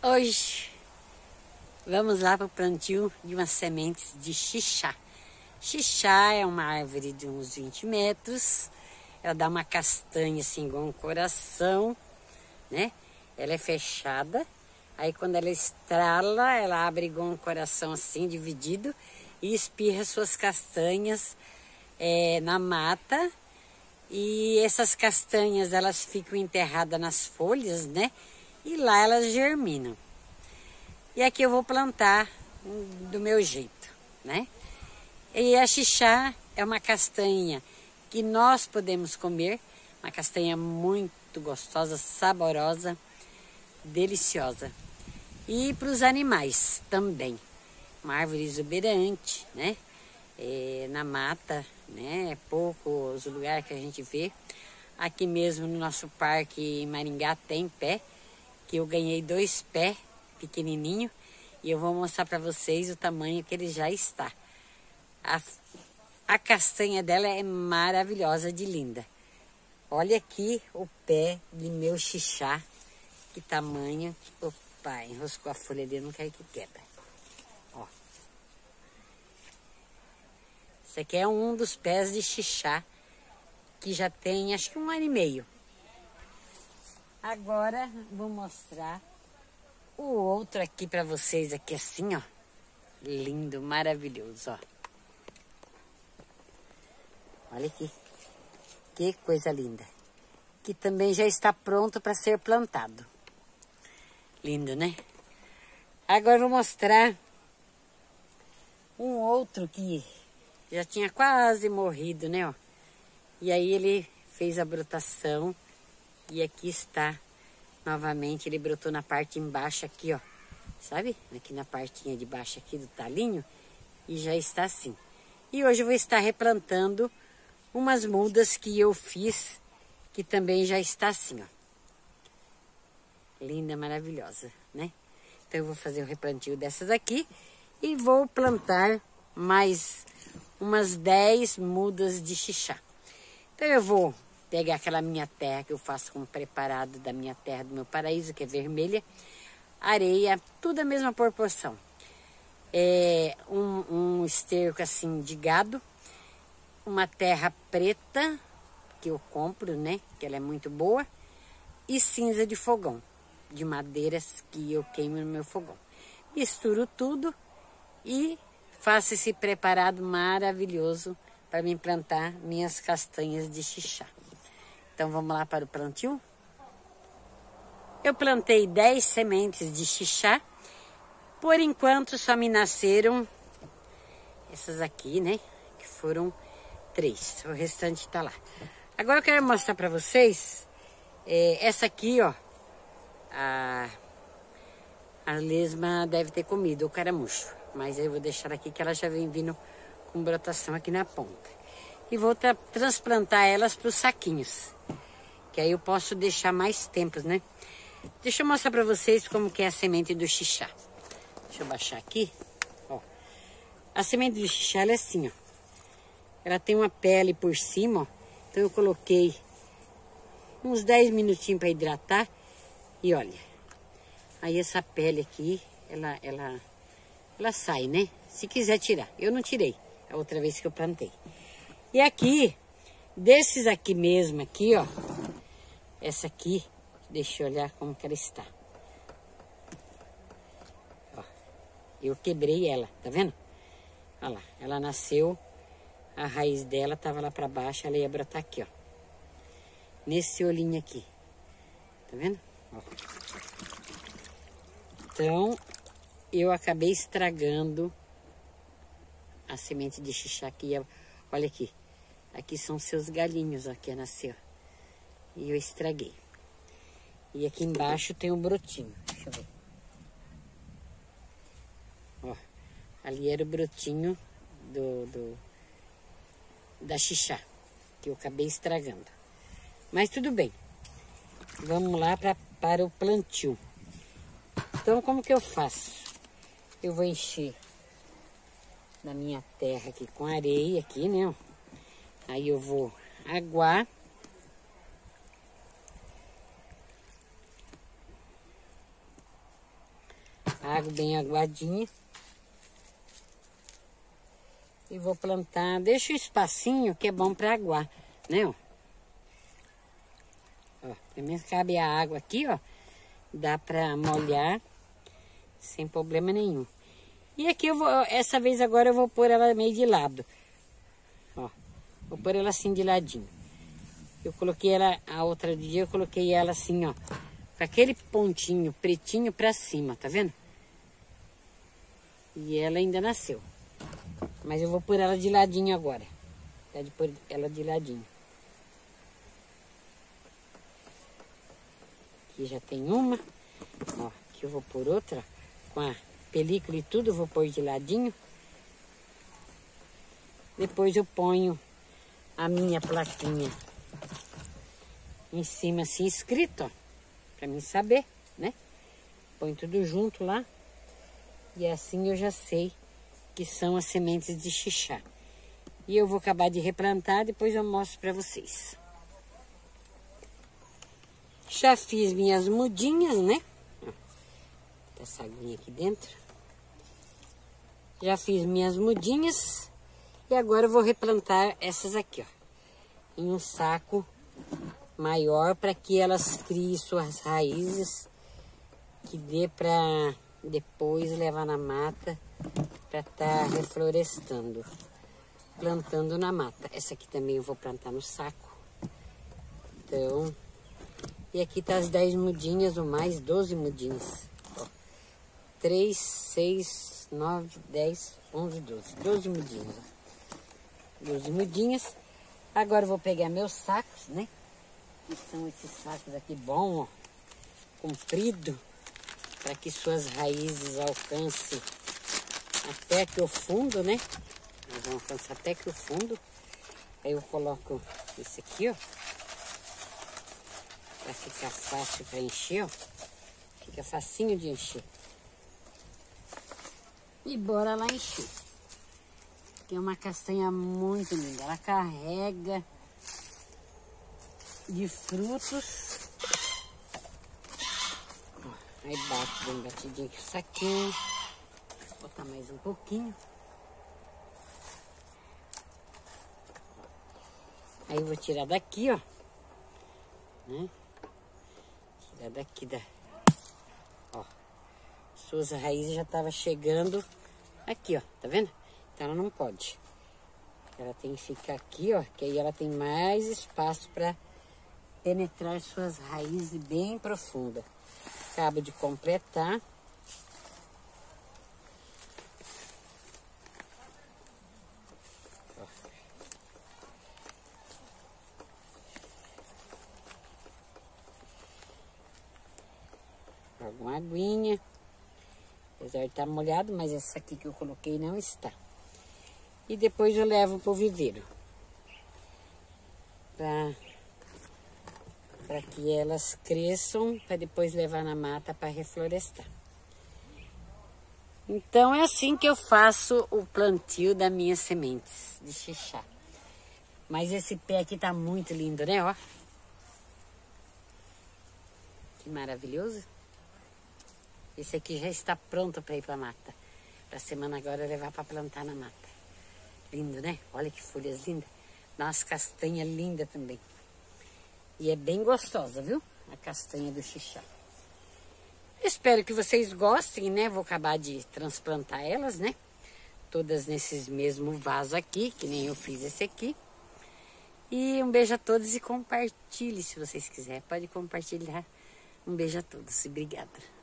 Hoje vamos lá para o plantio de umas sementes de xixá. Xixá é uma árvore de uns 20 metros, ela dá uma castanha assim igual um coração, né? Ela é fechada, aí quando ela estrala, ela abre igual um coração assim dividido e espirra suas castanhas é, na mata. E essas castanhas elas ficam enterradas nas folhas, né? E lá elas germinam. E aqui eu vou plantar do meu jeito, né? E a xixá é uma castanha que nós podemos comer, uma castanha muito gostosa, saborosa, deliciosa. E para os animais também. Uma árvore exuberante, né? É, na mata, né? É pouco os lugares que a gente vê. Aqui mesmo no nosso parque em Maringá tem pé que eu ganhei dois pés pequenininho e eu vou mostrar para vocês o tamanho que ele já está. A, a castanha dela é maravilhosa de linda. Olha aqui o pé de meu xixá, que tamanho. Opa, enroscou a folha ali, não quero que quebra. Ó. Esse aqui é um dos pés de xixá, que já tem acho que um ano e meio. Agora vou mostrar o outro aqui para vocês aqui assim, ó. Lindo, maravilhoso, ó. Olha aqui. Que coisa linda. Que também já está pronto para ser plantado. Lindo, né? Agora vou mostrar um outro que já tinha quase morrido, né, ó. E aí ele fez a brotação e aqui está novamente, ele brotou na parte embaixo aqui, ó. Sabe? Aqui na partinha de baixo aqui do talinho. E já está assim. E hoje eu vou estar replantando umas mudas que eu fiz, que também já está assim, ó. Linda, maravilhosa, né? Então eu vou fazer o replantio dessas aqui e vou plantar mais umas 10 mudas de xixá. Então eu vou pegar aquela minha terra que eu faço com preparado da minha terra do meu paraíso, que é vermelha, areia, tudo a mesma proporção. É um, um esterco assim de gado, uma terra preta, que eu compro, né? Que ela é muito boa, e cinza de fogão, de madeiras que eu queimo no meu fogão. Misturo tudo e faço esse preparado maravilhoso para me plantar minhas castanhas de xixá. Então vamos lá para o plantio? Eu plantei 10 sementes de xixá. Por enquanto só me nasceram essas aqui, né? Que foram três. O restante está lá. Agora eu quero mostrar para vocês é, essa aqui, ó. A, a lesma deve ter comido o caramujo. Mas eu vou deixar aqui que ela já vem vindo com brotação aqui na ponta. E vou transplantar elas para os saquinhos que aí eu posso deixar mais tempos, né? Deixa eu mostrar para vocês como que é a semente do xixá. Deixa eu baixar aqui, ó. A semente do xixá é assim, ó. Ela tem uma pele por cima, ó. Então eu coloquei uns 10 minutinhos para hidratar e olha. Aí essa pele aqui, ela, ela, ela sai, né? Se quiser tirar. Eu não tirei a outra vez que eu plantei. E aqui, desses aqui mesmo, aqui, ó. Essa aqui, deixa eu olhar como que ela está. Ó, eu quebrei ela, tá vendo? Olha lá, ela nasceu, a raiz dela tava lá para baixo, ela ia brotar aqui, ó. Nesse olhinho aqui. Tá vendo? Ó. Então, eu acabei estragando a semente de xixá aqui. Olha aqui. Aqui são seus galinhos, ó, que nasceu. E eu estraguei. E aqui embaixo tem um brotinho. Deixa eu ver. Ó, ali era o brotinho do, do da xixá, que eu acabei estragando. Mas tudo bem. Vamos lá pra, para o plantio. Então, como que eu faço? Eu vou encher na minha terra aqui com areia aqui, né? Aí eu vou aguar água bem aguadinha. E vou plantar, deixa o espacinho que é bom para aguar, né? Ó. Primeiro cabe a água aqui, ó. Dá para molhar sem problema nenhum. E aqui eu vou, essa vez agora eu vou pôr ela meio de lado. Ó, vou pôr ela assim de ladinho. Eu coloquei ela, a outra dia eu coloquei ela assim, ó. Com aquele pontinho pretinho pra cima, tá vendo? E ela ainda nasceu. Mas eu vou pôr ela de ladinho agora. Tá de pôr ela de ladinho. Aqui já tem uma. Ó, aqui eu vou pôr outra. Com a película e tudo, eu vou pôr de ladinho. Depois eu ponho a minha plaquinha em cima assim escrito, ó. Pra mim saber, né? Põe tudo junto lá. E assim eu já sei que são as sementes de xixá. E eu vou acabar de replantar, depois eu mostro para vocês. Já fiz minhas mudinhas, né? Essa aguinha aqui dentro. Já fiz minhas mudinhas. E agora eu vou replantar essas aqui, ó. Em um saco maior para que elas criem suas raízes. Que dê para depois levar na mata para estar tá reflorestando, plantando na mata. Essa aqui também eu vou plantar no saco. Então, e aqui tá as 10 mudinhas ou mais, 12 mudinhas. Ó, 3, 6, 9, 10, 11, 12. 12 mudinhas. Ó. 12 mudinhas. Agora eu vou pegar meus sacos, né? Que são esses sacos aqui bom, ó. Comprido para que suas raízes alcancem até que o fundo, né? Nós vamos alcançar até que o fundo. Aí eu coloco esse aqui, ó. Para ficar fácil para encher, ó. Fica facinho de encher. E bora lá encher. Tem uma castanha muito linda. Ela carrega de frutos Aí bato bem batidinho aqui o saquinho. Vou botar mais um pouquinho. Aí eu vou tirar daqui, ó. Né? Tirar daqui da... Ó. Suas raízes já estavam chegando aqui, ó. Tá vendo? Então ela não pode. Ela tem que ficar aqui, ó. Que aí ela tem mais espaço para penetrar suas raízes bem profundas acabo de completar. Alguma aguinha. Apesar de estar tá molhado, mas essa aqui que eu coloquei não está. E depois eu levo pro viveiro. Pra para que elas cresçam para depois levar na mata para reflorestar. Então é assim que eu faço o plantio das minhas sementes de xixá. Mas esse pé aqui tá muito lindo, né? Ó. Que maravilhoso. Esse aqui já está pronto para ir para mata. Para semana agora levar para plantar na mata. Lindo, né? Olha que folhas lindas. Nossa, castanha linda também. E é bem gostosa, viu? A castanha do xixá. Espero que vocês gostem, né? Vou acabar de transplantar elas, né? Todas nesses mesmo vaso aqui, que nem eu fiz esse aqui. E um beijo a todos e compartilhe se vocês quiserem. Pode compartilhar. Um beijo a todos obrigada.